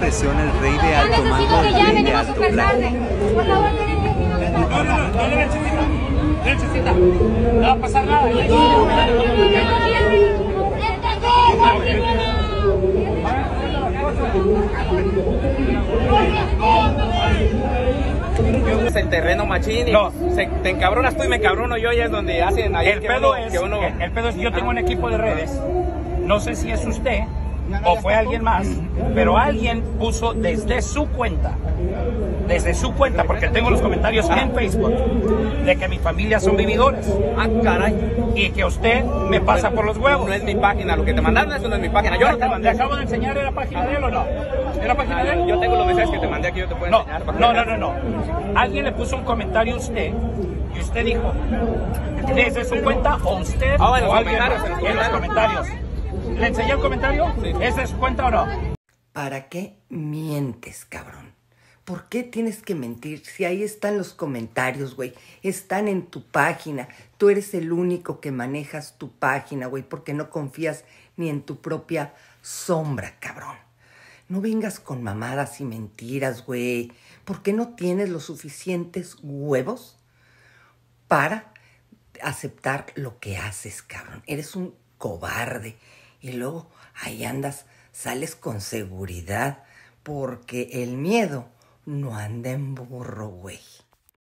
presión el rey de alto mando, el rey de alto black. Por favor, tienen 10 minutos para No, no, no, dale lechecita. Lechecita. No va a pasar nada. el terreno machín y No. se- te encabronas tú y me encabrono yo y es donde hacen ahí El que pedo uno- es, que uno- el, el pedo es, yo tengo un equipo de redes, no sé si es usted o fue alguien más, pero alguien puso desde su cuenta, desde su cuenta, porque tengo los comentarios en Facebook, de que mi familia son vividores ah caray y que usted me pasa por los huevos. no es mi página lo que te mandaron eso no es mi página yo no te ¿Le mandé acabo de enseñar en la página de él o no? ¿En la página de él? yo tengo los mensajes que te mandé aquí yo te puedo No, enseñar no, no, no, no. Alguien le puso un comentario a usted y usted dijo, desde su cuenta o usted Ah, los alguien comentarios, en los comentarios. ¿Le enseñé el comentario? ¿Es de su cuenta o no? ¿Para qué mientes, cabrón? ¿Por qué tienes que mentir si ahí están los comentarios, güey? Están en tu página. Tú eres el único que manejas tu página, güey, porque no confías ni en tu propia sombra, cabrón. No vengas con mamadas y mentiras, güey. ¿Por qué no tienes los suficientes huevos para aceptar lo que haces, cabrón? Eres un cobarde. Y luego ahí andas, sales con seguridad, porque el miedo no anda en burro, güey.